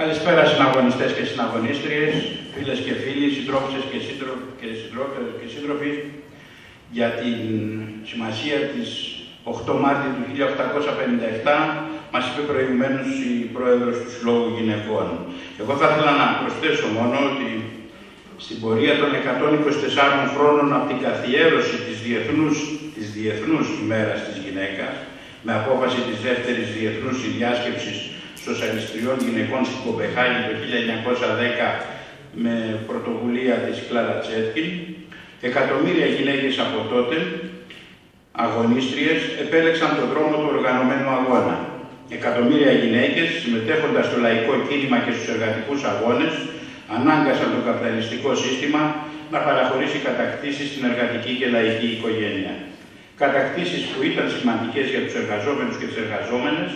Καλησπέρα συναγωνιστές και συναγωνίστριες, φίλες και φίλοι, συντρόφισσες και, και, και σύντροφοι για την σημασία της 8 Μάρτη του 1857 μας είπε προηγουμένως η Πρόεδρος του Συλλόγου Γυναικών. Εγώ θα ήθελα να προσθέσω μόνο ότι στην πορεία των 124 χρόνων από την καθιέρωση της Διεθνούς, της Διεθνούς ημέρας της γυναίκας, με απόφαση της δεύτερης Διεθνούς Συνδιάσκεψης Σοσιαλιστριών Γυναικών στην Κοπεχάγη το 1910 με πρωτοβουλία της Κλάρα Τσέτκιν, εκατομμύρια γυναίκες από τότε, αγωνίστριες, επέλεξαν τον δρόμο του οργανωμένου αγώνα. Εκατομμύρια γυναίκες, συμμετέχοντας στο λαϊκό κίνημα και στους εργατικούς αγώνες, ανάγκασαν το καπιταλιστικό σύστημα να παραχωρήσει κατακτήσεις στην εργατική και λαϊκή οικογένεια. Κατακτήσεις που ήταν σημαντικές για τους εργαζόμενους και τις εργαζόμενες,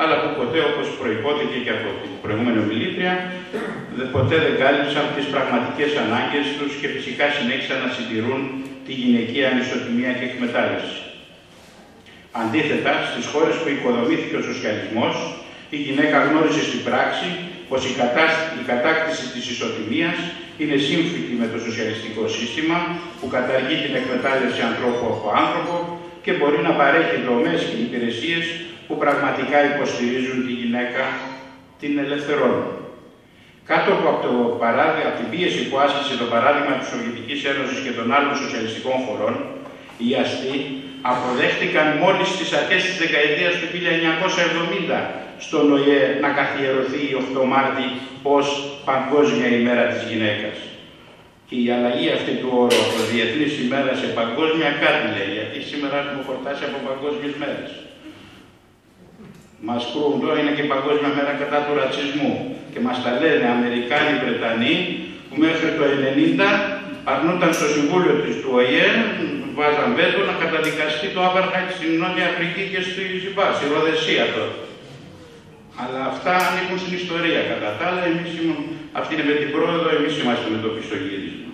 αλλά που ποτέ, όπως προϋπόθηκε και από την προηγούμενη ομιλήτρια, ποτέ δεν κάλυψαν τις πραγματικές ανάγκες τους και φυσικά συνέχισαν να συντηρούν τη γυναικεία ανισοτιμία και εκμετάλλευση. Αντίθετα, στις χώρες που οικοδομήθηκε ο σοσιαλισμός, η γυναίκα γνώρισε στην πράξη πως η, η κατάκτηση της ισοτιμίας είναι σύμφυτη με το σοσιαλιστικό σύστημα που καταργεί την εκμετάλλευση ανθρώπου από άνθρωπο και μπορεί να παρέχει δομές και υπηρεσίες που πραγματικά υποστηρίζουν τη γυναίκα την ελευθερών. Κάτω από, το παράδειγμα, από την πίεση που άσκησε το παράδειγμα της Σοβιετικής Ένωσης και των άλλων σοσιαλιστικών χωρών, οι αστεί αποδέχτηκαν μόλις στις αρχές της δεκαετίας του 1970 στον ΟΗΕ να καθιερωθεί η 8 Μάρτη ως Παγκόσμια ημέρα της γυναίκας. Και η αλλαγή αυτή του όρου από Διεθνής ημέρα σε Παγκόσμια κάτι λέει, γιατί σήμερα έχουμε χορτάσει από παγκόσμιες μέρες. Μας κρούν τώρα είναι και η Παγκόσμια Μέρα κατά του ρατσισμού και μας τα λένε Αμερικάνοι, Βρετανοί που μέχρι το 1990 αρνούνταν στο Συμβούλιο της του ΟΗΕ, βάζαν βέτο να καταδικαστεί το Άπαρχαϊτ στην Νότια Αφρική και στη Ζιμπά, στη Ροδεσία τώρα. Αλλά αυτά ανήκουν στην ιστορία κατά τα άλλα. Εμείς αυτή είναι με την πρόοδο, εμείς είμαστε με το πιστογύρισμα.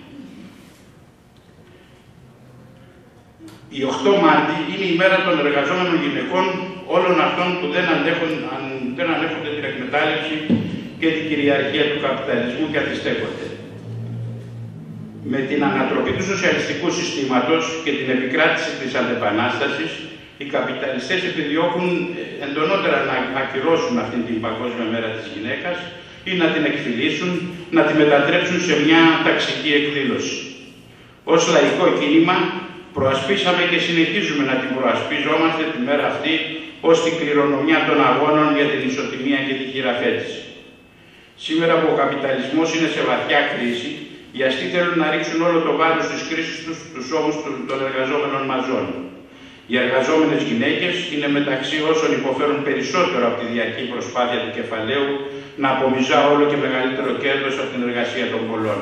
Η 8 Μάρτη είναι η μέρα των εργαζόμενων γυναικών όλων αυτών που δεν, αντέχουν, αν, δεν ανέχονται την εκμετάλλευση και την κυριαρχία του καπιταλισμού και αντιστέκονται. Με την ανατροπή του σοσιαλιστικού συστήματος και την επικράτηση της αντεπανάστασης, οι καπιταλιστές επιδιώκουν εντονότερα να ακυρώσουν αυτή την Παγκόσμια Μέρα της Γυναίκας ή να την εκφυλίσουν, να τη μετατρέψουν σε μια ταξική εκδήλωση. Ως λαϊκό κίνημα προασπίσαμε και συνεχίζουμε να την προασπίζομαστε τη μέρα αυτή ως την κληρονομιά των αγώνων για την ισοτιμία και τη χειραφέτηση. Σήμερα που ο καπιταλισμός είναι σε βαθιά κρίση, οι αστεί θέλουν να ρίξουν όλο το βάρος της κρίσης τους στους ώμους των εργαζόμενων μαζών. Οι εργαζόμενες γυναίκες είναι μεταξύ όσων υποφέρουν περισσότερο από τη διαρκή προσπάθεια του κεφαλαίου να απομυζά όλο και μεγαλύτερο κέρδος από την εργασία των πολλών.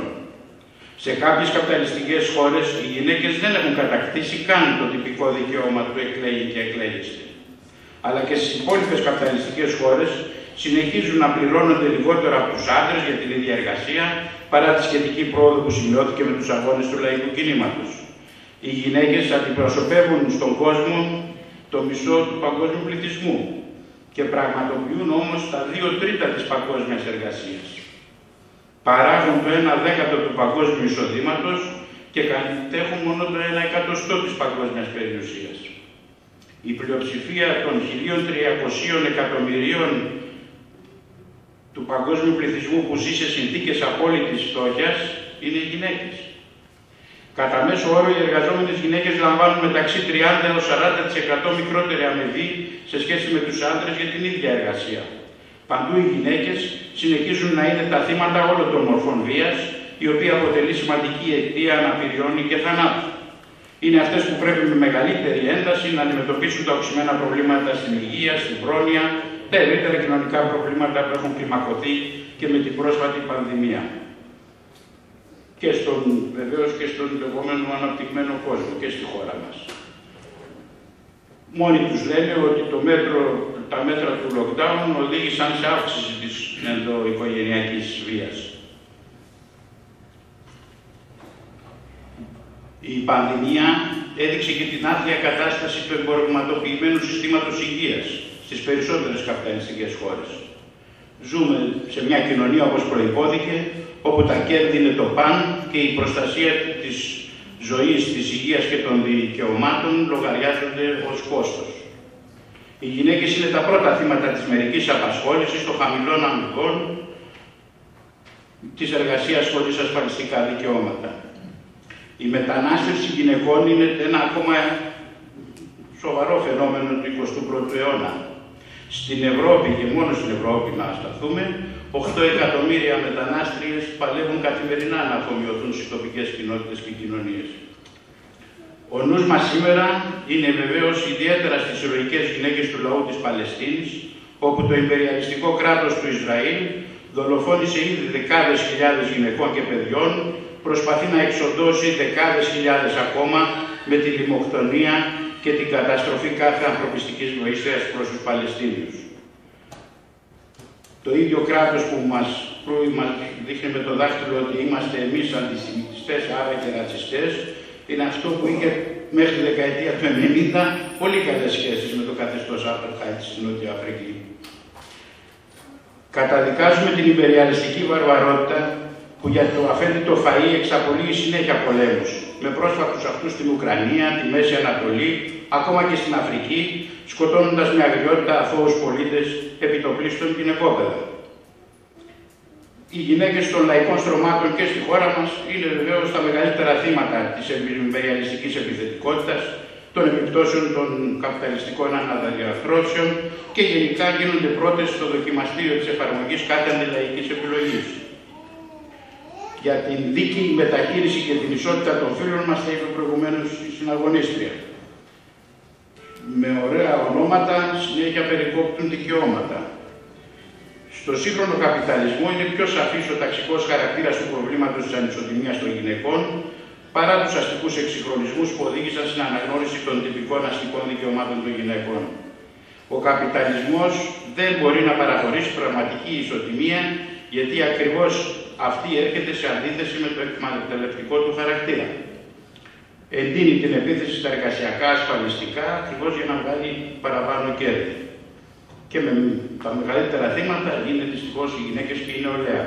Σε κάποιες καπιταλιστικές χώρες οι γυναίκες δεν έχουν κατακτήσει καν το τυπικό δικαίωμα του εκλέγει και εκλέγεστε. Αλλά και στις υπόλοιπες καπιταλιστικές χώρες συνεχίζουν να πληρώνονται λιγότερο από τους άντρες για την ίδια εργασία παρά τη σχετική πρόοδο που σημειώθηκε με τους αγώνες του λαϊκού κινήματος. Οι γυναίκες αντιπροσωπεύουν στον κόσμο το μισό του παγκόσμιου πληθυσμού και πραγματοποιούν όμως τα δύο τρίτα της παγκόσμιας εργασίας παράγουν το 1 δέκατο του παγκόσμιου εισοδήματος και κατέχουν μόνο το 1 εκατοστό της παγκόσμιας περιουσίας. Η πλειοψηφία των 1.300 εκατομμυρίων του παγκόσμιου πληθυσμού που ζει σε συνθήκες απόλυτης φτώχειας είναι οι γυναίκες. Κατά μέσο όρο οι εργαζόμενες γυναίκες λαμβάνουν μεταξύ 30 έως 40% μικρότερη αμοιβή σε σχέση με τους άντρες για την ίδια εργασία. Παντού οι γυναίκες συνεχίζουν να είναι τα θύματα όλων των μορφών βίας, η οποία αποτελεί σημαντική αιτία αναπηριών και θανάτου. Είναι αυτές που πρέπει με μεγαλύτερη ένταση να αντιμετωπίσουν τα οξυμένα προβλήματα στην υγεία, στην πρόνοια, τα ευρύτερα κοινωνικά προβλήματα που έχουν κλιμακωθεί και με την πρόσφατη πανδημία. Και στον, βεβαίως και στον λεγόμενο αναπτυγμένο κόσμο και στη χώρα μας. Μόνοι τους λένε ότι το μέτρο, τα μέτρα του lockdown οδήγησαν σε αύξηση της ενδοοικογενειακής βίας. Η πανδημία έδειξε και την άθλια κατάσταση του εμπορευματοποιημένου συστήματος υγείας στις περισσότερες καπιταλιστικές χώρες. Ζούμε σε μια κοινωνία όπως προϋπόθηκε, όπου τα κέρδη είναι το παν και η προστασία της ζωής, της υγείας και των δικαιωμάτων λογαριάζονται ως κόστος. Οι γυναίκες είναι τα πρώτα θύματα της μερικής απασχόλησης, των χαμηλών αμοιβών, της εργασίας χωρίς ασφαλιστικά δικαιώματα. Η μετανάστευση γυναικών είναι ένα ακόμα σοβαρό φαινόμενο του 21ου αιώνα. Στην Ευρώπη και μόνο στην Ευρώπη να σταθούμε, 8 εκατομμύρια μετανάστριες παλεύουν καθημερινά να αφομοιωθούν στις τοπικές κοινότητες και κοινωνίες. Ο νους μας σήμερα είναι βεβαίως ιδιαίτερα στις συλλογικές γυναίκες του λαού της Παλαιστίνης, όπου το υπεριαλιστικό κράτος του Ισραήλ δολοφόνησε ήδη δεκάδες χιλιάδες γυναικών και παιδιών, προσπαθεί να εξοντώσει δεκάδες χιλιάδες ακόμα με τη λιμοκτονία και την καταστροφή κάθε ανθρωπιστικής βοήθειας προς τους Παλαιστίνιους. Το ίδιο κράτος που μας, μας δείχνει με το δάχτυλο ότι είμαστε εμείς αντισημιτιστές, άρα και ρατσιστές, είναι αυτό που είχε μέχρι τη δεκαετία του 90 πολύ καλές σχέσεις με το καθεστώς Απερχάιτ στην Νότια Αφρική. Καταδικάζουμε την υπεριαλιστική βαρβαρότητα που για το αφέντητο φαΐ εξαπολύει συνέχεια πολέμους, με πρόσφατους αυτούς στην Ουκρανία, τη Μέση Ανατολή, ακόμα και στην Αφρική, σκοτώνοντας με αγριότητα αθώους πολίτες επιτοπλίστων γυναικόπαιδα. Οι γυναίκες των λαϊκών στρωμάτων και στη χώρα μας είναι βεβαίως τα μεγαλύτερα θύματα της εμπειριαλιστικής επιθετικότητας, των επιπτώσεων των καπιταλιστικών αναδιαρθρώσεων και γενικά γίνονται πρώτες στο δοκιμαστήριο της εφαρμογής κάθε αντιλαϊκής επιλογής. Για την δίκαιη μεταχείριση και την ισότητα των φίλων μας θα είπε προηγουμένως η συναγωνίστρια. Με ωραία ονόματα συνέχεια περικόπτουν δικαιώματα. Στο σύγχρονο καπιταλισμό είναι πιο σαφής ο ταξικός χαρακτήρας του προβλήματος της ανισοτιμίας των γυναικών παρά τους αστικούς εξυγχρονισμούς που οδήγησαν στην αναγνώριση των τυπικών αστικών δικαιωμάτων των γυναικών. Ο καπιταλισμός δεν μπορεί να παραχωρήσει πραγματική ισοτιμία γιατί ακριβώς αυτή έρχεται σε αντίθεση με το εκμεταλλευτικό του χαρακτήρα. Εντείνει την επίθεση στα εργασιακά ασφαλιστικά ακριβώς για να βγάλει παραπάνω κέρδη. Και με τα μεγαλύτερα θύματα είναι δυστυχώς οι γυναίκες και η νεολαία.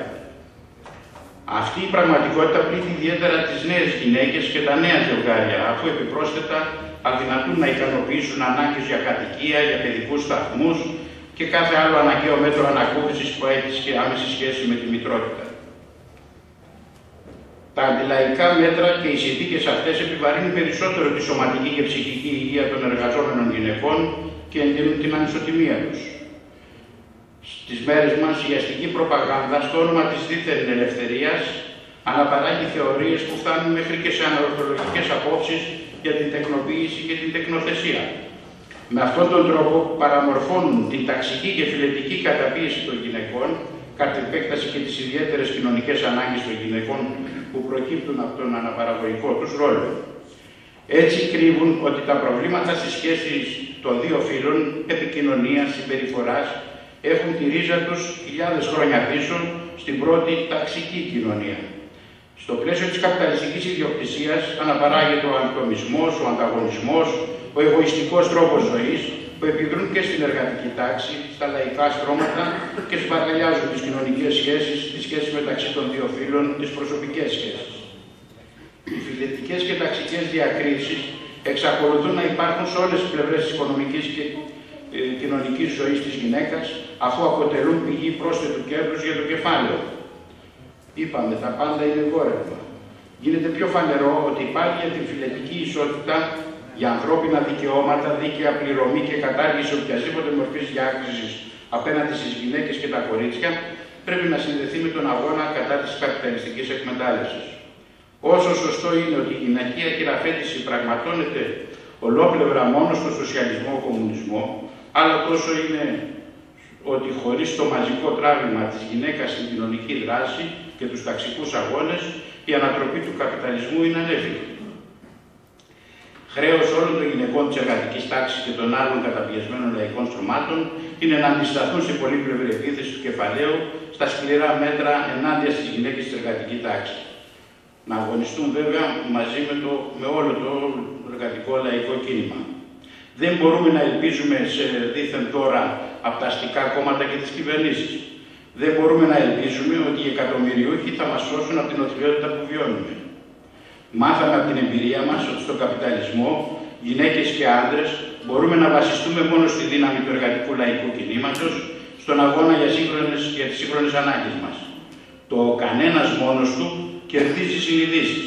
Αυτή η πραγματικότητα πλήττει ιδιαίτερα τις νέες γυναίκες και τα νέα ζευγάρια, αφού επιπρόσθετα αδυνατούν να ικανοποιήσουν ανάγκες για κατοικία, για παιδικούς σταθμούς και κάθε άλλο αναγκαίο μέτρο ανακούφισης που έχει και άμεση σχέση με τη μητρότητα. Τα αντιλαϊκά μέτρα και οι συνθήκες αυτές επιβαρύνουν περισσότερο τη σωματική και ψυχική υγεία των εργαζόμενων γυναικών και εντείνουν την ανισοτιμία τους. Στι μέρες μας η αστική προπαγάνδα στο όνομα της δίθεν ελευθερίας αναπαράγει θεωρίες που φτάνουν μέχρι και σε αναρθολογικέ απόψεις για την τεκνοποίηση και την τεκνοθεσία. Με αυτόν τον τρόπο παραμορφώνουν την ταξική και φιλετική καταπίεση των γυναικών, κατ' επέκταση και τις ιδιαίτερες κοινωνικές ανάγκες των γυναικών που προκύπτουν από τον αναπαραγωγικό τους ρόλο. Έτσι κρύβουν ότι τα προβλήματα στις σχέσεις των δύο φύλων, επικοινωνίας, συμπεριφοράς, έχουν τη ρίζα τους χιλιάδες χρόνια πίσω στην πρώτη ταξική κοινωνία. Στο πλαίσιο της καπιταλιστικής ιδιοκτησίας αναπαράγεται ο αντικομισμός, ο ανταγωνισμός, ο εγωιστικός τρόπος ζωής που επιδρούν και στην εργατική τάξη, στα λαϊκά στρώματα και σπαργαλιάζουν τις κοινωνικές σχέσεις, τις σχέσεις μεταξύ των δύο φύλων, τις προσωπικές σχέσεις. Οι φιλετικές και ταξικές διακρίσεις εξακολουθούν να υπάρχουν σε όλες τις πλευρές της οικονομικής και ε, κοινωνικής ζωής της γυναίκας, αφού αποτελούν πηγή πρόσθετου κέρδους για το κεφάλαιο. Είπαμε, τα πάντα είναι γόρευμα. Γίνεται πιο φανερό ότι υπάρχει για την φιλετική ισότητα για ανθρώπινα δικαιώματα, δίκαια πληρωμή και κατάργηση οποιασδήποτε μορφής διάκρισης απέναντι στις γυναίκες και τα κορίτσια, πρέπει να συνδεθεί με τον αγώνα κατά της καπιταλιστικής εκμετάλλευσης. Όσο σωστό είναι ότι η γυναικεία χειραφέτηση πραγματώνεται ολόκληρα μόνο στο σοσιαλισμό, κομμουνισμό, αλλά τόσο είναι ότι χωρίς το μαζικό τράβημα της γυναίκας στην κοινωνική δράση και τους ταξικούς αγώνες, η ανατροπή του καπιταλισμού είναι ανέφικτη. Χρέος όλων των γυναικών της εργατικής τάξης και των άλλων καταπιεσμένων λαϊκών στρωμάτων είναι να αντισταθούν σε πολύπλευρη επίθεση του κεφαλαίου στα σκληρά μέτρα ενάντια στις γυναίκες της εργατικής τάξης. Να αγωνιστούν βέβαια μαζί με, το, με όλο το εργατικό λαϊκό κίνημα. Δεν μπορούμε να ελπίζουμε σε δίθεν τώρα από τα αστικά κόμματα και τις κυβερνήσεις. δεν μπορούμε να ελπίζουμε ότι οι εκατομμυριούχοι θα μας σώσουν από την οθριότητα που βιώνουμε. Μάθαμε από την εμπειρία μας ότι στον καπιταλισμό γυναίκες και άντρες μπορούμε να βασιστούμε μόνο στη δύναμη του εργατικού λαϊκού κινήματος, στον αγώνα για, σύγχρονες, για τις σύγχρονες ανάγκες μας. Το κανένας μόνος του κερδίζει συνειδήσεις.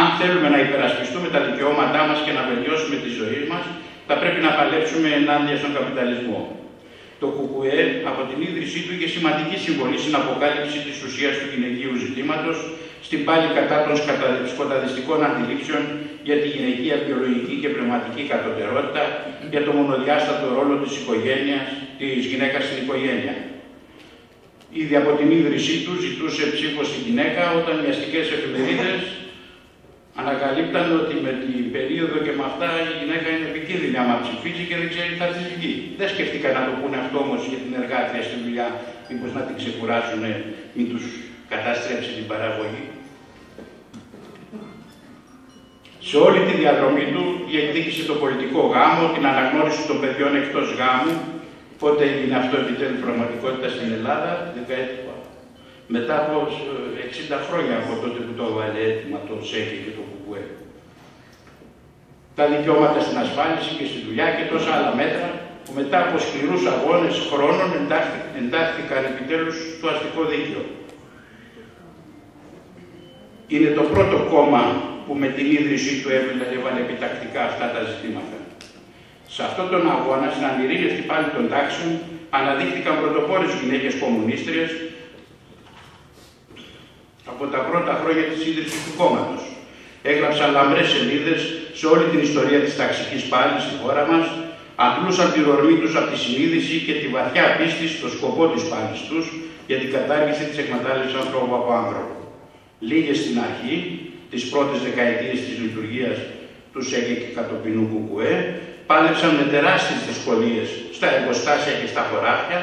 Αν θέλουμε να υπερασπιστούμε τα δικαιώματά μας και να βελτιώσουμε τη ζωή μας, θα πρέπει να παλέψουμε ενάντια στον καπιταλισμό. Το ΚΚΕ από την ίδρυσή του είχε σημαντική συμβολή στην αποκάλυψη της ουσίας του γυναικείου ζητήματος, στην πάλη κατά των σκοταδιστικών αντιλήψεων για τη γυναικεία βιολογική και πνευματική κατωτερότητα, για το μονοδιάστατο ρόλο της οικογένειας, της γυναίκας στην οικογένεια. Ήδη από την ίδρυσή του ζητούσε ψήφο στη γυναίκα όταν οι αστικές εφημερίδες ανακαλύπταν ότι με την περίοδο και με αυτά η γυναίκα είναι επικίνδυνη άμα ψηφίζει και δεν ξέρει θα τη βγει. Δεν σκεφτήκαν να το πούνε αυτό όμως για την εργάτρια στη δουλειά, μήπως να την ξεκουράσουν, μην τους καταστρέψει την παραγωγή. Σε όλη τη διαδρομή του διεκδίκησε το πολιτικό γάμο, την αναγνώριση των παιδιών εκτός γάμου, πότε έγινε αυτό επιτέλους πραγματικότητα στην Ελλάδα, δεκαετία μετά από 60 χρόνια από τότε που το έβαλε έτοιμα το ΣΕΚΙ και το ΚΚΕ. Τα δικαιώματα στην ασφάλιση και στη δουλειά και τόσα άλλα μέτρα που μετά από σκληρούς αγώνες χρόνων εντάχθηκαν επιτέλους στο αστικό δίκαιο. Είναι το πρώτο κόμμα που με την ίδρυσή του έβαλε επιτακτικά αυτά τα ζητήματα. Σε αυτόν τον αγώνα, στην αντιρρήνευτη πάλι των τάξεων, αναδείχθηκαν πρωτοπόρες γυναίκες κομμουνίστριες από τα πρώτα χρόνια της ίδρυσης του κόμματος. Έγραψαν λαμπρές σελίδες σε όλη την ιστορία της ταξικής πάλης στη χώρα μας, αντλούσαν τη ρορμή τους από τη συνείδηση και τη βαθιά πίστη στο σκοπό της πάλης τους για την κατάργηση της εκμετάλλευσης ανθρώπου από άνθρωπο. Λίγες στην αρχή, τις πρώτες δεκαετίες της λειτουργίας του ΣΕΚΕ και κατοπινού Κουκουέ, πάλεψαν με τεράστιες δυσκολίες στα εργοστάσια και στα χωράφια,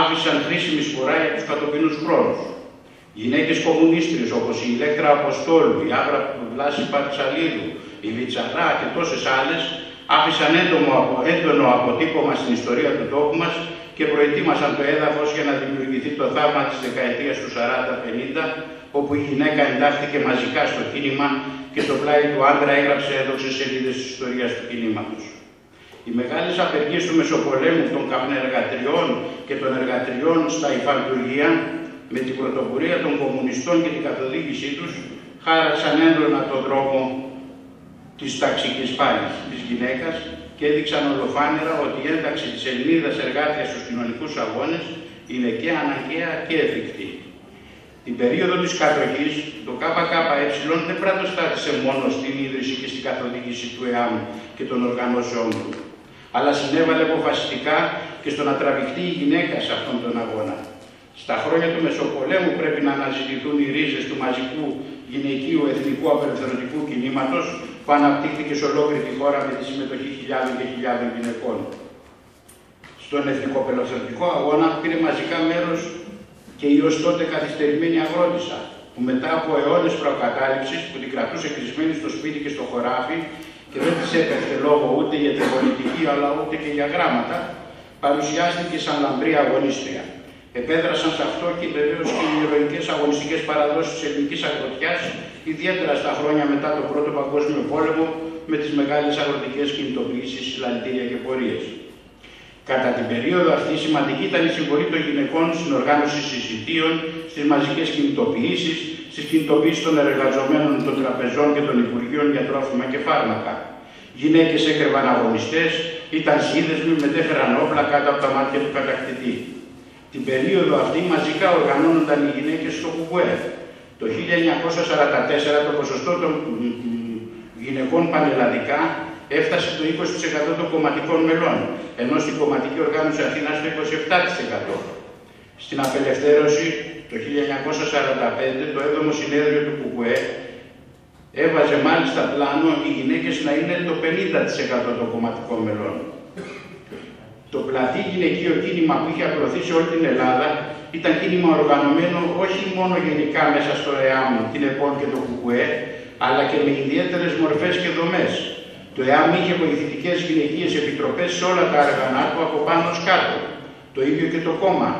άφησαν χρήσιμη σπορά για τους κατοπινούς χρόνους. Γυναίκες κομμουνίστριες όπως η Ηλέκτρα Αποστόλου, η Άβρα Βλάση Παρτσαλίδου, η Βιτσαρά και τόσες άλλες άφησαν έντομο, έντονο αποτύπωμα στην ιστορία του τόπου μας και προετοίμασαν το έδαφος για να δημιουργηθεί το θαύμα της δεκαετίας του 40-50 όπου η γυναίκα εντάχθηκε μαζικά στο κίνημα και το πλάι του άντρα έγραψε έδοξες σελίδες της ιστορίας του κινήματος. Οι μεγάλες απεργίες του Μεσοπολέμου των καπνεργατριών και των εργατριών στα υφαντουργία με την πρωτοβουλία των κομμουνιστών και την καθοδήγησή τους χάραξαν έντονα τον δρόμο της ταξικής πάλης της γυναίκας και έδειξαν ολοφάνερα ότι η ένταξη της Ελληνίδας εργάτριας στους κοινωνικούς αγώνες είναι και αναγκαία και εφικτή. Την περίοδο της κατοχής, το ΚΚΕ δεν πρατοστάτησε μόνο στην ίδρυση και στην καθοδήγηση του ΕΑΜ και των οργανώσεών του, αλλά συνέβαλε αποφασιστικά και στο να τραβηχτεί η γυναίκα σε αυτόν τον αγώνα. Στα χρόνια του Μεσοπολέμου πρέπει να αναζητηθούν οι ρίζες του μαζικού γυναικείου εθνικού απελευθερωτικού κινήματος που αναπτύχθηκε σε ολόκληρη τη χώρα με τη συμμετοχή χιλιάδων και χιλιάδων γυναικών. Στον εθνικό απελευθερωτικό αγώνα πήρε μαζικά μέρος και η ως τότε καθυστερημένη αγρότησα, που μετά από αιώνες προκατάληψης που την κρατούσε κλεισμένη στο σπίτι και στο χωράφι και δεν της έπεφτε λόγο ούτε για την πολιτική αλλά ούτε και για γράμματα, παρουσιάστηκε σαν λαμπρή αγωνίστρια. Επέδρασαν σε αυτό και βεβαίως και οι ηρωικές αγωνιστικές παραδόσεις της ελληνικής αγροτιάς, ιδιαίτερα στα χρόνια μετά τον Πρώτο Παγκόσμιο Πόλεμο, με τις μεγάλες αγροτικές κινητοποιήσεις, συλλαλητήρια και πορείες. Κατά την περίοδο αυτή, σημαντική ήταν η συμβολή των γυναικών στην οργάνωση συζητήων, στις μαζικές κινητοποιήσεις, στις κινητοποιήσεις των εργαζομένων των τραπεζών και των Υπουργείων για τρόφιμα και φάρμακα. Γυναίκες έκρεβαν αγωνιστές, ήταν σύνδεσμοι, μετέφεραν όπλα κάτω από τα μάτια του κατακτητή. Την περίοδο αυτή μαζικά οργανώνονταν οι γυναίκες στο ΚΚΕ. Το 1944 το ποσοστό των γυναικών πανελλαδικά έφτασε το 20% των κομματικών μελών, ενώ στην κομματική οργάνωση Αθήνας το 27%. Στην απελευθέρωση το 1945 το 7ο συνέδριο του ΚΚΕ έβαζε μάλιστα πλάνο οι γυναίκες να είναι το 50% των κομματικών μελών. Το πλατή γυναικείο κίνημα που είχε ακολουθήσει όλη την Ελλάδα ήταν κίνημα οργανωμένο όχι μόνο γενικά μέσα στο ΕΑΜ, την ΕΠΟΝ και το ΚΚΕ, αλλά και με ιδιαίτερες μορφές και δομές. Το ΕΑΜ είχε βοηθητικές γυναικείες επιτροπές σε όλα τα αργανά του από πάνω ως κάτω. Το ίδιο και το κόμμα.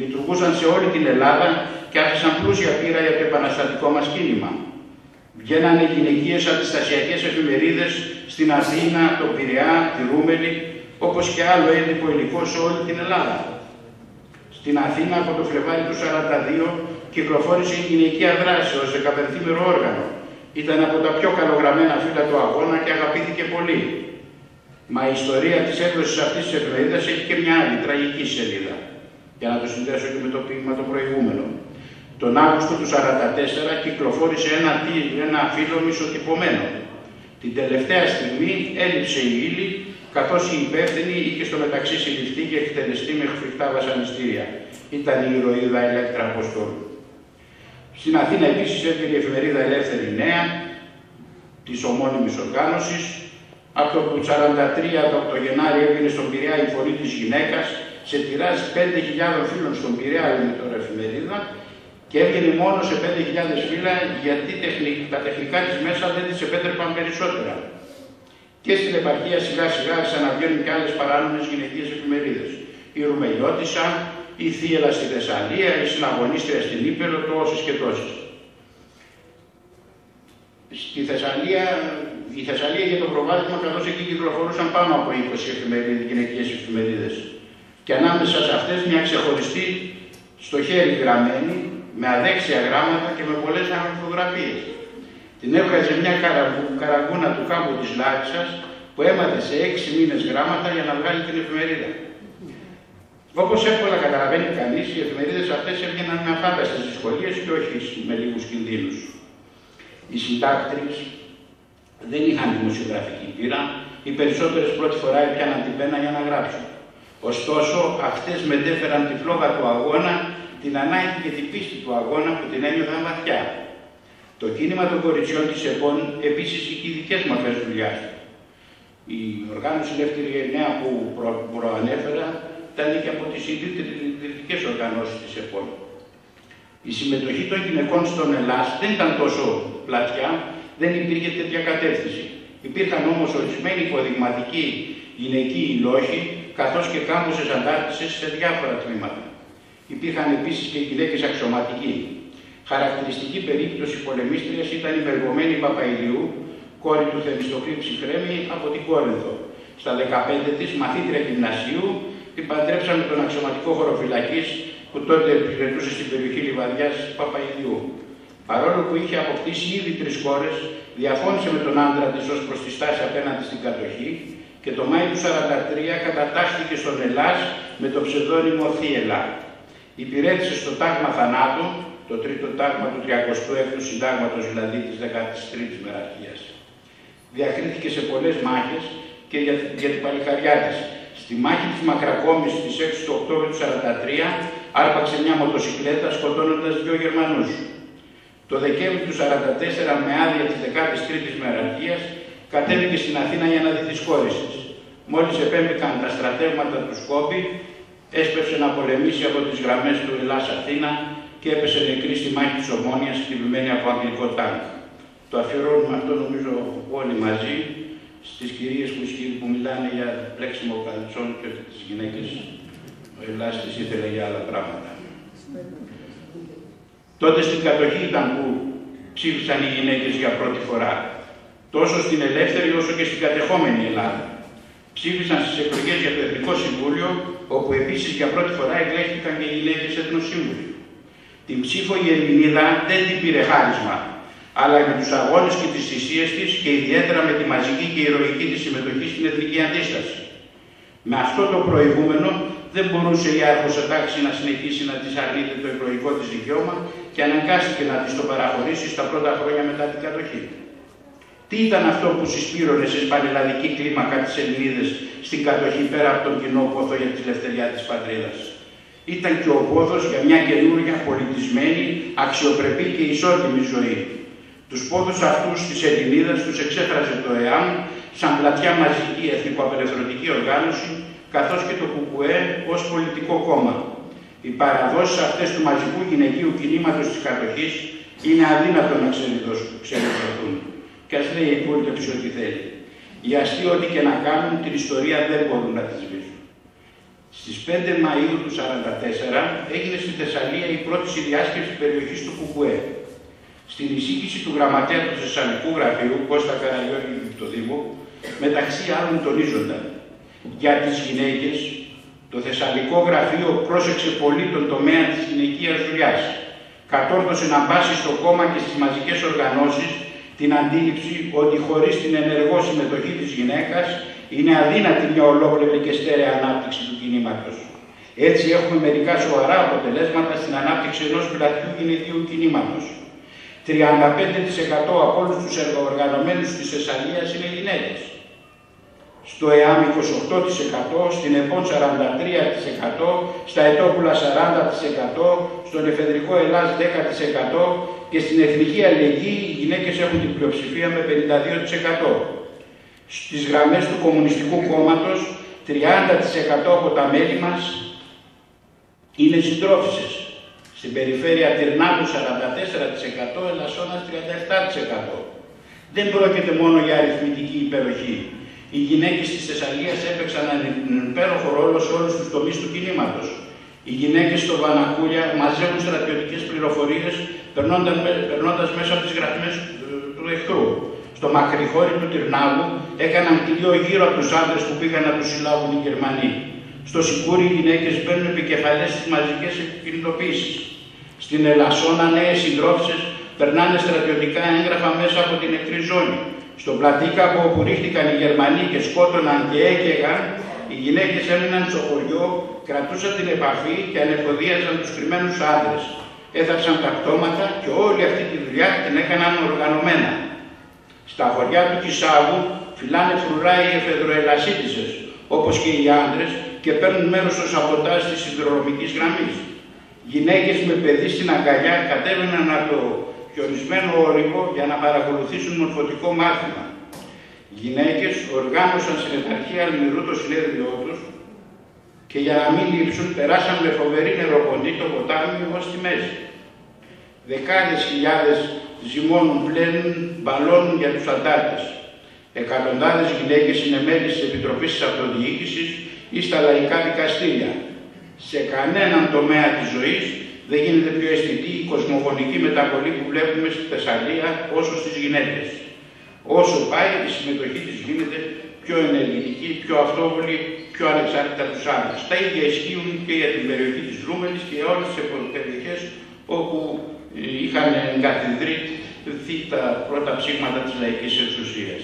λειτουργούσαν σε όλη την Ελλάδα και άφησαν πλούσια πείρα για το επαναστατικό μας κίνημα. Βγαίνανε γυναικείες αντιστασιακές εφημερίδες στην Αθήνα, τον Πειραιά, τη Ρούμελη, όπως και άλλο έντυπο υλικό σε όλη την Ελλάδα. Στην Αθήνα από το Φλεβάρι του 42 κυκλοφόρησε η γυναικεία δράση ως δεκαπενθήμερο όργανο. Ήταν από τα πιο καλογραμμένα φύλλα του αγώνα και αγαπήθηκε πολύ. Μα η ιστορία της έκδοσης αυτής της εφημερίδας έχει και μια άλλη τραγική σελίδα. Για να το συνδέσω και με το ποίημα το προηγούμενο. Τον Αύγουστο του 1944 κυκλοφόρησε ένα, ένα φύλλο μισοτυπωμένο. Την τελευταία στιγμή έλειψε η ύλη, καθώς η υπεύθυνη είχε στο μεταξύ συλληφθεί και εκτελεστεί με φρικτά βασανιστήρια. Ήταν η ηρωίδα Ελέκτρα Αποστόλου. Στην Αθήνα επίσης έφερε η εφημερίδα Ελεύθερη Νέα, της ομώνυμης οργάνωσης. Από το 1943 το Γενάρη έβγαινε στον Πειραιά η φωνή της γυναίκας, σε τυράζ 5.000 φίλων στον Πειραιά είναι τώρα εφημερίδα και έβγαινε μόνο σε 5.000 φύλλα γιατί τα τεχνικά της μέσα δεν της επέτρεπαν περισσότερα. Και στην επαρχία σιγά σιγά ξαναβγαίνουν και άλλες παράνομες γυναικείες εφημερίδες. Η Ρουμελιώτισσα, η Θίελα στη Θεσσαλία, η Συναγωνίστρια στην Ήπειρο, τόσες και τόσες. Στη Θεσσαλία, η Θεσσαλία για το προβάδισμα, καθώς εκεί κυκλοφορούσαν πάνω από 20 εφημερίδες, γυναικείες εφημερίδες. Και ανάμεσα σε αυτές μια ξεχωριστή στο χέρι γραμμένη, με αδέξια γράμματα και με πολλές φωτογραφίες. Την έβγαζε μια καραγκούνα του κάμπου της Λάρισας που έμαθε σε έξι μήνες γράμματα για να βγάλει την εφημερίδα. Όπως εύκολα καταλαβαίνει κανείς, οι εφημερίδες αυτές έβγαιναν με αφάνταστες δυσκολίες και όχι με λίγους κινδύνους. Οι συντάκτρες δεν είχαν δημοσιογραφική πείρα, οι περισσότερες πρώτη φορά έπιαναν την πένα για να γράψουν. Ωστόσο, αυτές μετέφεραν τη φλόγα του αγώνα, την ανάγκη και την πίστη του αγώνα που την ένιωθαν βαθιά. Το κίνημα των κοριτσιών της ΕΠΟΝ επίσης είχε ειδικές μορφές δουλειάς. Η οργάνωση Ελεύθερη Νέα που προ, προανέφερα ήταν και από τις ιδρυτικές οργανώσεις της ΕΠΟΝ. Η συμμετοχή των γυναικών στον Ελλάς δεν ήταν τόσο πλατιά, δεν υπήρχε τέτοια κατεύθυνση. Υπήρχαν όμως ορισμένοι υποδειγματικοί γυναικοί λόγοι, καθώς και κάμποσες αντάρτησες σε διάφορα τμήματα. Υπήρχαν επίσης και γυναίκες αξιωματικοί. Χαρακτηριστική περίπτωση πολεμίστριας ήταν η Μεργομένη Παπαϊλιού, κόρη του Θεμιστοκλή Ψυχρέμη από την Κόρινθο. Στα 15 της, μαθήτρια γυμνασίου, την παντρέψαμε τον αξιωματικό χωροφυλακής που τότε υπηρετούσε στην περιοχή Λιβαδιάς Παπαϊλιού. Παρόλο που είχε αποκτήσει ήδη τρεις κόρες, διαφώνησε με τον άντρα της ως προς τη στάση απέναντι στην κατοχή και το Μάιο του 1943 κατατάχθηκε στον Ελλάς με το ψευδόνυμο Θίελα. Υπηρέτησε στο τάγμα θανάτου, το τρίτο τάγμα του 36ου συντάγματος, δηλαδή της 13ης μεραρχίας. Διακρίθηκε σε πολλές μάχες και για, για την παλικαριά της. Στη μάχη της Μακρακόμης της 6 του Οκτώβριου του 1943 άρπαξε μια μοτοσυκλέτα σκοτώνοντας δύο Γερμανούς. Το Δεκέμβρη του 1944 με άδεια της 13ης μεραρχίας κατέβηκε στην Αθήνα για να δει τις κόρες της. Μόλις επέμπηκαν τα στρατεύματα του Σκόπη, έσπευσε να πολεμήσει από τις γραμμές του Ελλάς Αθήνα και έπεσε νεκρή στη μάχη της Ομόνιας χτυπημένη από αγγλικό τάγκ. Το αφιερώνουμε αυτό νομίζω όλοι μαζί στις κυρίες που, που μιλάνε για πλέξιμο καλτσόν και ότι τις γυναίκες ο Ελλάς τις ήθελε για άλλα πράγματα. Τότε στην κατοχή ήταν που ψήφισαν οι γυναίκες για πρώτη φορά, τόσο στην ελεύθερη όσο και στην κατεχόμενη Ελλάδα. Ψήφισαν στις εκλογές για το Εθνικό Συμβούλιο, όπου επίσης για πρώτη φορά εκλέχθηκαν και οι γυναίκες εθνοσύμβουλοι. Την ψήφο η Ελληνίδα δεν την πήρε χάρισμα, αλλά με τους αγώνες και τις θυσίες της και ιδιαίτερα με τη μαζική και ηρωική της συμμετοχή στην εθνική αντίσταση. Με αυτό το προηγούμενο δεν μπορούσε η άρχουσα τάξη να συνεχίσει να της αρνείται το εκλογικό της δικαίωμα και αναγκάστηκε να της το παραχωρήσει στα πρώτα χρόνια μετά την κατοχή. Τι ήταν αυτό που συσπήρωνε σε σπανελαδική κλίμακα τις Ελληνίδες στην κατοχή πέρα από τον κοινό πόθο για τη ελευθερία της πατρίδας; Ήταν και ο πόθος για μια καινούργια πολιτισμένη, αξιοπρεπή και ισότιμη ζωή. Τους πόθους αυτούς της Ελληνίδας τους εξέφραζε το ΕΑΜ σαν πλατιά μαζική εθνικοαπελευθερωτική οργάνωση, καθώς και το ΚΚΕ ως πολιτικό κόμμα. Οι παραδόσεις αυτές του μαζικού γυναικείου κινήματος της κατοχής είναι αδύνατο να ξεδοθούν. Και ας λέει η υπόλοιπη ό,τι θέλει. Οι αστείοι ό,τι και να κάνουν την ιστορία δεν μπορούν να τη σβήσουν. Στις 5 Μαΐου του 1944 έγινε στη Θεσσαλία η πρώτη συνδιάσκεψη περιοχής του Κουκουέ. Στην εισήγηση του γραμματέα του Θεσσαλικού Γραφείου, Κώστα Καραγιώργη του Δήμου, μεταξύ άλλων τονίζονταν για τις γυναίκες, το Θεσσαλικό Γραφείο πρόσεξε πολύ τον τομέα της γυναικείας δουλειάς. Κατόρθωσε να μπάσει στο κόμμα και στις μαζικές οργανώσεις την αντίληψη ότι χωρίς την ενεργό συμμετοχή της γυναίκας είναι αδύνατη μια ολόκληρη και στέρεα ανάπτυξη του κινήματος. Έτσι έχουμε μερικά σοβαρά αποτελέσματα στην ανάπτυξη ενός πλατιού γυναικείου κινήματος. 35% από όλους τους εργοοργανωμένους της Θεσσαλίας είναι γυναίκες. Στο ΕΑΜ 28%, στην ΕΠΟΝ 43%, στα ΕΤΟΠΟΥΛΑ 40%, στον Εφεδρικό Ελλάς 10% και στην Εθνική Αλληλεγγύη οι γυναίκες έχουν την πλειοψηφία με 52%. Στις γραμμές του Κομμουνιστικού Κόμματος 30% από τα μέλη μας είναι συντρόφισσες. Στην περιφέρεια Τυρνάβου 44%, Ελασσόνας 37%. Δεν πρόκειται μόνο για αριθμητική υπεροχή. Οι γυναίκες της Θεσσαλίας έπαιξαν έναν υπέροχο ρόλο σε όλους τους τομείς του κινήματος. Οι γυναίκες στο Βανακούλια μαζεύουν στρατιωτικές πληροφορίες περνώντας μέσα από τις γραφές του εχθρού. Στο μακριχώρι του Τυρνάβου έκαναν κλειό γύρω από τους άντρες που πήγαν να τους συλλάβουν οι Γερμανοί. Στο Σικούρι οι γυναίκες μπαίνουν επικεφαλές στις μαζικές κινητοποίησεις. Στην Ελασσόνα νέες συντρόφισσες περνάνε στρατιωτικά έγγραφα μέσα από την εχθρή ζώνη. Στον Πλατήκα όπου ρίχτηκαν οι Γερμανοί και σκότωναν και έκαιγαν, οι γυναίκες έμειναν στο χωριό, κρατούσαν την επαφή και ανεφοδίαζαν τους κρυμμένους άντρες. Έθαψαν τα πτώματα και όλη αυτή τη δουλειά την έκαναν οργανωμένα. Στα χωριά του Κισάβου φυλάνε φρουρά οι εφεδροελασίτισες, όπως και οι άντρες, και παίρνουν μέρος στο σαμποτάζ της συνδρομικής γραμμής. Γυναίκες με παιδί στην αγκαλιά κατέβαιναν από το χιονισμένο όρικο για να παρακολουθήσουν μορφωτικό μάθημα. Γυναίκες οργάνωσαν στην επαρχία Αλμυρού το συνέδριό τους και για να μην λείψουν περάσαν με φοβερή νεροποντή το ποτάμι ως τη μέση. Δεκάδες χιλιάδες ζυμώνουν, πλένουν, μπαλώνουν για τους αντάρτες. Εκατοντάδες γυναίκες είναι μέλη της Επιτροπής της Αυτοδιοίκησης ή στα λαϊκά δικαστήρια. Σε κανέναν τομέα της ζωής δεν γίνεται πιο αισθητή η κοσμογονική μεταβολή που βλέπουμε στη Θεσσαλία όσο στις γυναίκες. Όσο πάει η συμμετοχή της γίνεται πιο ενεργητική, πιο αυτόβολη, πιο ανεξάρτητα από τους άλλους. Τα ίδια ισχύουν και για την περιοχή της Ρούμελης και για όλες τις περιοχές όπου είχαν εγκαθιδρύθει τα πρώτα ψήγματα της λαϊκής εξουσίας.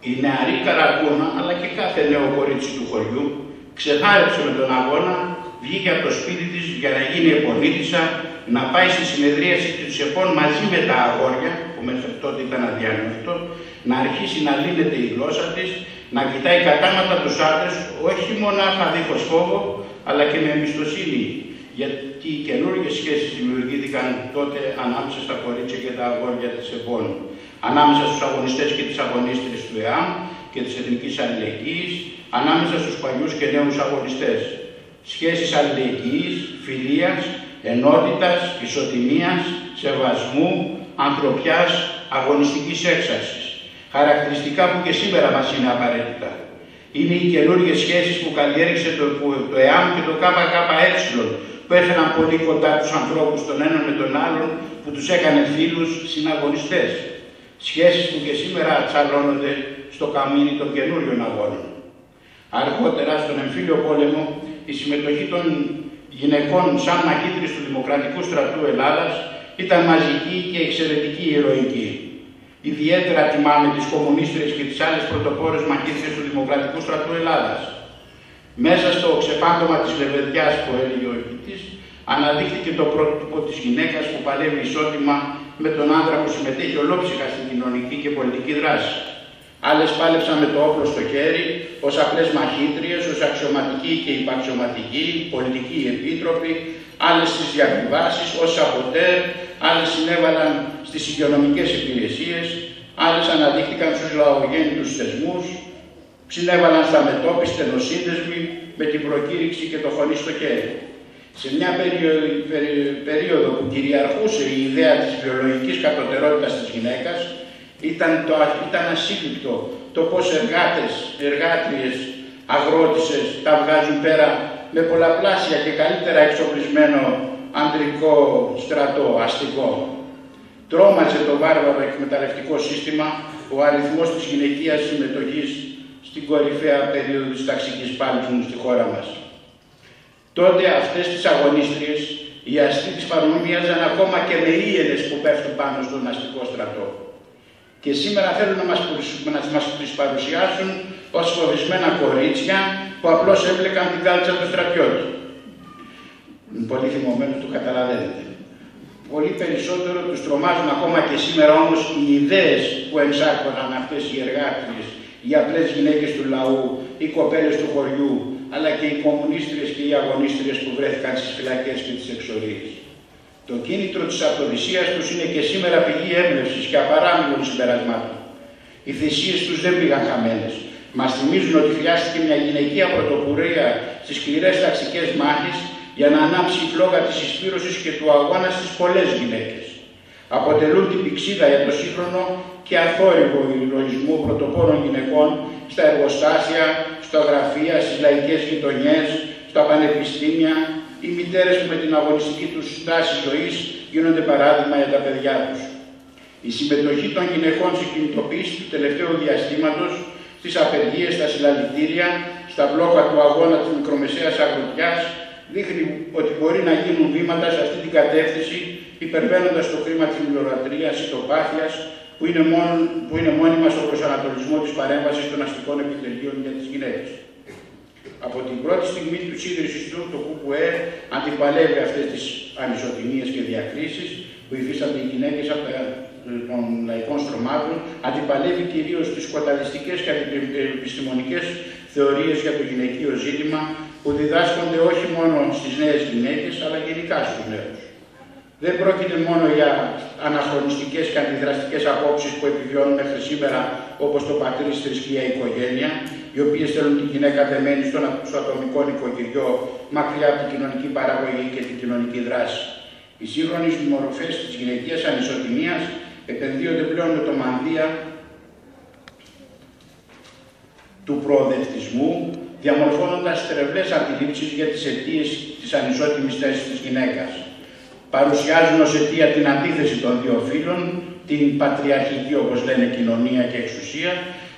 Η νεαρή καρακούνα, αλλά και κάθε νέο κορίτσι του χωριού, ξεχάρεψε με τον αγώνα, βγήκε από το σπίτι της για να γίνει επονίτησα, να πάει στη συνεδρίαση του ΕΠΟΝ μαζί με τα αγόρια, που μέχρι τότε ήταν αδιανόητο, να αρχίσει να λύνεται η γλώσσα της, να κοιτάει κατάματα τους άντρες, όχι μονάχα δίχως φόβο, αλλά και με εμπιστοσύνη, γιατί οι καινούργιες σχέσεις δημιουργήθηκαν τότε ανάμεσα στα κορίτσια και τα αγόρια της ΕΠΟΝ ανάμεσα στους αγωνιστές και τις αγωνίστρες του ΕΑΜ και της Εθνικής Αλληλεγγύης, ανάμεσα στους παλιούς και νέους αγωνιστές. Σχέσεις αλληλεγγύης, φιλίας, ενότητας, ισοτιμίας, σεβασμού, ανθρωπιάς, αγωνιστικής έξαρσης. Χαρακτηριστικά που και σήμερα μας είναι απαραίτητα. Είναι οι καινούργιες σχέσεις που καλλιέργησε το, το ΕΑΜ και το ΚΚΕ, που έφεραν πολύ κοντά τους ανθρώπους τον έναν με τον άλλον, που τους έκανε φίλους συναγωνιστές σχέσεις που και σήμερα τσαλώνονται στο καμίνι των καινούριων αγώνων. Αργότερα, στον εμφύλιο πόλεμο, η συμμετοχή των γυναικών σαν μαχήτρες του Δημοκρατικού Στρατού Ελλάδας ήταν μαζική και εξαιρετική ηρωική. Ιδιαίτερα τιμάμε τις κομμουνίστρες και τις άλλες πρωτοπόρες μαχήτρες του Δημοκρατικού Στρατού Ελλάδας. Μέσα στο ξεπάτωμα της λεβεδιάς που έλεγε ο ποιητής, αναδείχθηκε το πρότυπο της γυναίκας που παλεύει ισότιμα με τον άντρα που συμμετέχει ολόψυχα στην κοινωνική και πολιτική δράση. Άλλες πάλεψαν με το όπλο στο χέρι, ως απλές μαχήτριες, ως αξιωματικοί και υπαξιωματικοί, πολιτικοί επίτροποι, άλλες στις διαβιβάσεις, ως σαποτέρ, άλλες συνέβαλαν στις υγειονομικές υπηρεσίες, άλλες αναδείχθηκαν στους λαογέννητους θεσμούς, συνέβαλαν στα μετόπι στενοσύνδεσμοι με την προκήρυξη και το φωνή στο χέρι. Σε μια περίοδο που κυριαρχούσε η ιδέα της βιολογικής κατωτερότητας της γυναίκας, Ήταν, το, ήταν ασύλληπτο το πώς εργάτες, εργάτριες, αγρότησες τα βγάζουν πέρα με πολλαπλάσια και καλύτερα εξοπλισμένο ανδρικό στρατό, αστικό. Τρώμαζε το βάρβαρο εκμεταλλευτικό σύστημα ο αριθμός της γυναικείας συμμετοχής στην κορυφαία περίοδο της ταξικής πάλης μου στη χώρα μας. Τότε αυτές τις αγωνίστριες οι αστεί της παρομοίαζαν ακόμα και με ίελες που πέφτουν πάνω στον αστικό στρατό. Και σήμερα θέλουν να μας, να μας τις παρουσιάσουν ως φοβισμένα κορίτσια που απλώς έβλεκαν την κάλτσα του στρατιώτη. Πολύ θυμωμένο το καταλαβαίνετε. Πολύ περισσότερο τους τρομάζουν ακόμα και σήμερα όμως οι ιδέες που ενσάρκωναν αυτές οι εργάτριες, οι απλές γυναίκες του λαού, οι κοπέλες του χωριού, αλλά και οι κομμουνίστριες και οι αγωνίστριες που βρέθηκαν στις φυλακές και τις εξορίες. Το κίνητρο της αυτοδυσίας τους είναι και σήμερα πηγή έμπνευσης και απαράμιλων συμπερασμάτων. Οι θυσίες τους δεν πήγαν χαμένες. Μας θυμίζουν ότι χρειάστηκε μια γυναικεία πρωτοπορία στις σκληρές ταξικές μάχες για να ανάψει η φλόγα της εισπύρωσης και του αγώνα στις πολλές γυναίκες. Αποτελούν την πηξίδα για το σύγχρονο και αθόρυβο ηρωισμό πρωτοπόρων γυναικών στα εργοστάσια, στα γραφεία, στις λαϊκές γειτονιές, στα πανεπιστήμια, οι μητέρες που με την αγωνιστική τους στάση ζωής γίνονται παράδειγμα για τα παιδιά τους. Η συμμετοχή των γυναικών στην κινητοποίηση του τελευταίου διαστήματος, στις απεργίες, στα συλλαλητήρια, στα μπλόκα του αγώνα της μικρομεσαίας αγροτιάς, δείχνει ότι μπορεί να γίνουν βήματα σε αυτή την κατεύθυνση, υπερβαίνοντας το χρήμα της μιλορατρίας ή τοπάθειας, που είναι, μόνο, που είναι μόνιμα στο προσανατολισμό της παρέμβασης των αστικών επιτελείων για τις γυναίκες. Από την πρώτη στιγμή του ίδρυσης του, το ΚΚΕ αντιπαλεύει αυτές τις ανισοτιμίες και διακρίσεις που υφίστανται οι γυναίκες από των λαϊκών στρωμάτων, αντιπαλεύει κυρίως τις σκοταδιστικές και επιστημονικές θεωρίες για το γυναικείο ζήτημα που διδάσκονται όχι μόνο στις νέες γυναίκες, αλλά γενικά στους νέους. Δεν πρόκειται μόνο για αναχρονιστικές και αντιδραστικές απόψεις που επιβιώνουν μέχρι σήμερα, όπως το πατρίς, θρησκεία, οικογένεια, οι οποίες θέλουν την γυναίκα δεμένη στον ατομικό νοικοκυριό, μακριά από την κοινωνική παραγωγή και την κοινωνική δράση. Οι σύγχρονες μορφές της γυναικείας ανισοτιμίας επενδύονται πλέον με το μανδύα του προοδευτισμού, διαμορφώνοντας τρευλές αντιλήψεις για τις αιτίες της ανισότιμης θέσης της γυναίκας. Παρουσιάζουν ως αιτία την αντίθεση των δύο φύλων, την πατριαρχική όπως λένε κοινωνία και εξουσία,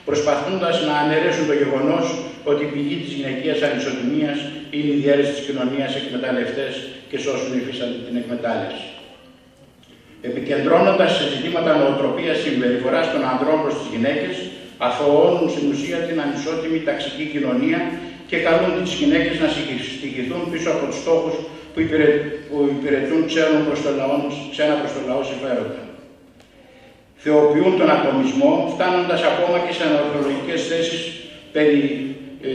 προσπαθώντας να αναιρέσουν το γεγονός ότι η πηγή της γυναικείας ανισοτιμίας είναι η διαίρεση της κοινωνίας εκμεταλλευτές και σώσουν υφίστανται την εκμετάλλευση. Επικεντρώνοντας σε ζητήματα νοοτροπίας συμπεριφοράς των ανδρών προς τις γυναίκες, αθωώνουν στην ουσία την ανισότιμη ταξική κοινωνία και καλούν τις γυναίκες να στοιχηθούν πίσω από τους στόχους που, υπηρετούν ξένα προς το λαό, ξένα προς το λαό συμφέροντα. Θεοποιούν τον ατομισμό, φτάνοντας ακόμα και σε ανορθολογικές θέσεις περί ε,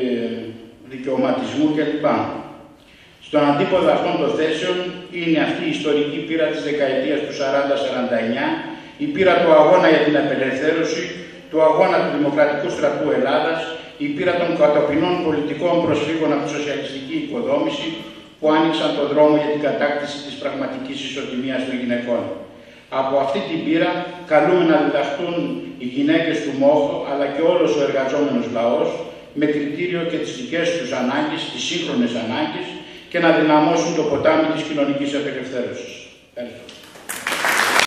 δικαιωματισμού κλπ. Στον αντίποδο αυτών των θέσεων είναι αυτή η ιστορική πείρα της δεκαετίας του 40-49, η πείρα του αγώνα για την απελευθέρωση του αγώνα του Δημοκρατικού Στρατού Ελλάδας, η πείρα των κατοπινών πολιτικών προσφύγων από τη σοσιαλιστική οικοδόμηση που άνοιξαν τον δρόμο για την κατάκτηση της πραγματικής ισοτιμίας των γυναικών. Από αυτή την πείρα καλούμε να διδαχτούν οι γυναίκες του Μόχο αλλά και όλος ο εργαζόμενος λαός με κριτήριο και τις δικές τους ανάγκες, τις σύγχρονες ανάγκες και να δυναμώσουν το ποτάμι της κοινωνικής απελευθέρωσης. Ευχαριστώ.